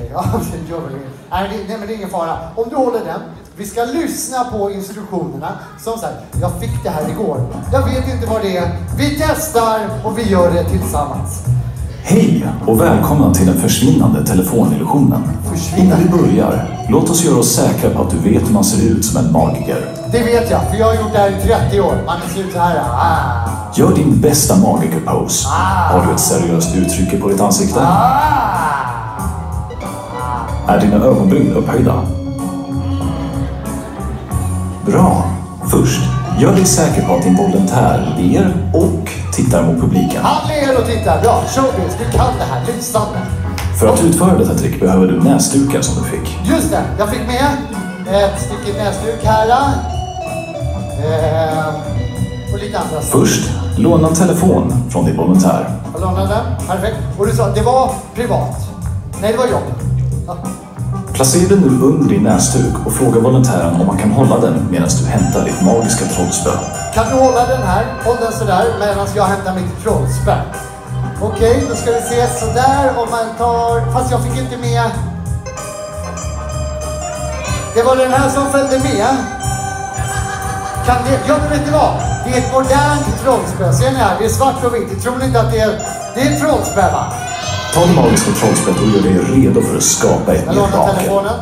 Okej, ja, det gör väl inget. Nej, det- nej, men det är ingen fara. Om du håller den. Vi ska lyssna på instruktionerna. Som sagt, jag fick det här igår. Jag vet inte vad det är. Vi testar och vi gör det tillsammans. Hej och välkomna till den försvinnande telefonillusionen. Innan vi börjar, låt oss göra oss säkra på att du vet hur man ser ut som en magiker. Det vet jag, för jag har gjort det här i 30 år. Man ser ut så här. Ah, Gör din bästa magiker-pose. Har du ett seriöst uttryck på ditt ansikte? ah. Är dina ögonbryn upphöjda? Bra. Först, gör dig säker på att din volontär ler och tittar mot publiken. Han ler och tittar. Bra, showbiz. Du kan det här. Lysande. För att utföra detta trick behöver du näsdukar som du fick. Just det, jag fick med ett stycke näsduk här. Eh, och lite andra saker. Först, låna en telefon från din volontär. Jag lånade den. Perfekt. Och du sa att det var privat. Nej, det var jobb. Placera den nu under din näsduk och fråga volontären om man kan hålla den medan du hämtar ditt magiska trollspö. Kan du hålla den här? Håll den sådär medan jag hämtar mitt trollspö. Okej, då ska vi se sådär om man tar... Fast jag fick inte med... Det var den här som följde med. Kan det... Ja, vet ni vad? Det är ett modernt trollspö. Ser ni här? Det är svart och vitt. Tror ni inte att det är... Det är ett trollspö, va? Ta det magiska trollspöet och gör dig redo för att skapa ett Jag nytt lånar mirakel. telefonen.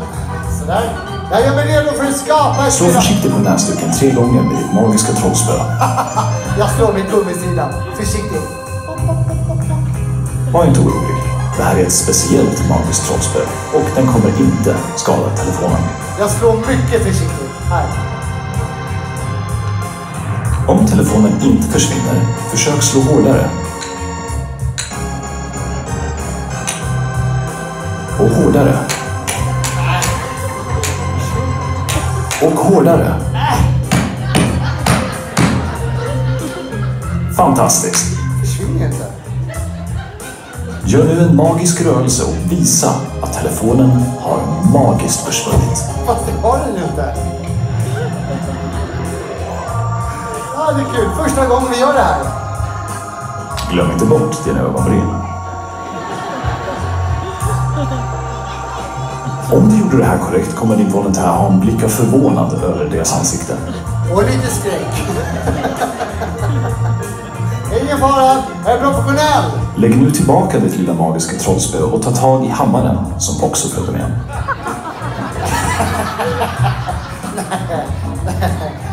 Jag gör mig redo för att skapa ett Slå mirakel. försiktigt på näsduken tre gånger med ditt magiska trollspö. Jag slår min gummisidan. Försiktigt. Var inte orolig. Det här är ett speciellt magiskt trollspö och den kommer inte skada telefonen. Jag slår mycket försiktigt. Här. Om telefonen inte försvinner, försök slå hårdare. Hårdare. Och hårdare. Fantastiskt. Gör nu en magisk rörelse och visa att telefonen har magiskt försvunnit. Fast det har den ju inte. Ja, det är kul. Första gången vi gör det här. Glöm inte bort dina ögonbryn. Om du gjorde det här korrekt kommer din volontär ha en blick av förvånad över deras ansikte. Och lite skräck. Ingen fara. Jag är professionell. Lägg nu tillbaka ditt lilla magiska trollspö och ta tag i hammaren som också följde med.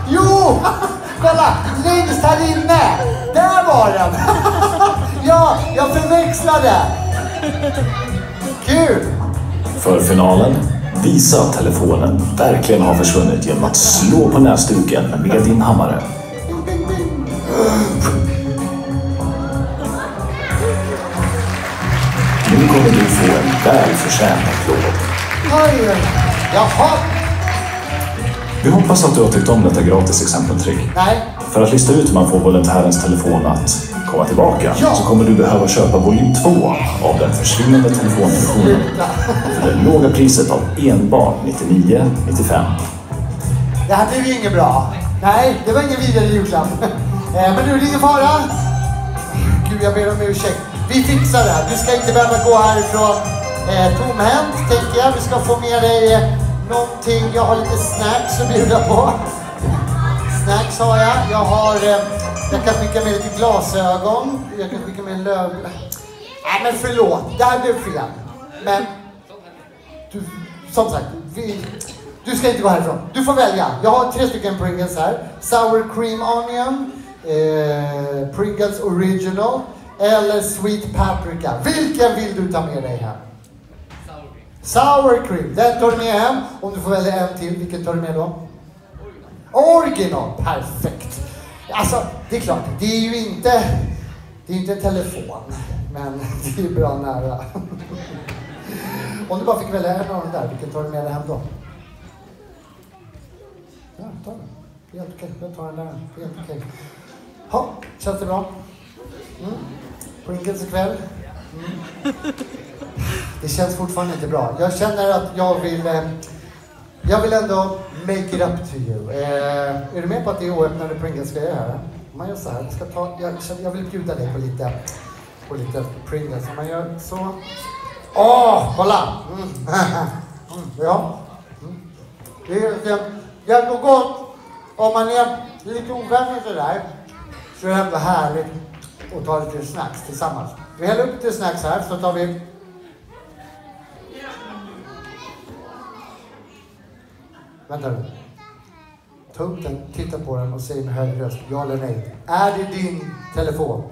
Jo! Kolla! Längst här inne! Där var den! Ja, jag förväxlade! Kul! För finalen, visa att telefonen verkligen har försvunnit genom att slå på näsduken med din hammare. Nu kommer du få en välförtjänt applåd. Jaha. Vi hoppas att du har tyckt om detta gratis exempeltrick. Nej, För att lista ut hur man får volontärens telefon att komma tillbaka Ja. så kommer du behöva köpa volym 2 av den försvinnande telefoneditionen sluta. för det låga priset av enbart 99,95. Det här blev ju inget bra. Nej, det var ingen vidare julklapp. Eh, Men det ingen fara. Gud, jag ber om ursäkt. Vi fixar det här. Du ska inte behöva gå härifrån eh, tomhänt, tänker jag. Vi ska få med dig eh, någonting. Jag har lite snacks att bjuda på. Snacks har jag. Jag har... Eh, jag kan skicka med lite glasögon. Jag kan skicka med en löv... Nej, men förlåt. Det här blev fel. Men... Du, som sagt, vi, du ska inte gå härifrån. Du får välja. Jag har tre stycken Pringles här. Sour cream onion, eh, Pringles original eller sweet paprika. Vilken vill du ta med dig hem? Sour cream. Den tar du med hem. Om du får välja en till, vilken tar du med då? Original. Perfekt. Alltså, det är klart, det är ju inte, det är inte en telefon, men det är ju bra nära. Om du bara fick välja en av de där, vilken tar du med dig hem då? Ja, ta den. Det är helt okej. Jag tar den där. Det är helt okej. Ja, känns det bra? Mm. Pringles ikväll? Mm. Det känns fortfarande inte bra. Jag känner att jag vill... Eh, jag vill ändå make it up to you. Eh, är du med på att det är oöppnade Pringles-grejer här? Man gör så här. Jag, ska ta, jag, jag vill bjuda dig på lite, på lite Pringles. Man gör så. Åh, kolla! Mm. Mm. Ja. Mm. Det är det, det gott om man är lite ovänner sådär. Så är det ändå härligt att ta lite snacks tillsammans. Vi häller upp lite snacks här så tar vi Vänta nu. Ta upp den, titta på den och säg med hög röst ja eller nej. Är det din telefon?